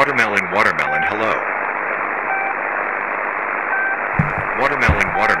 Watermelon, watermelon, hello. Watermelon, watermelon.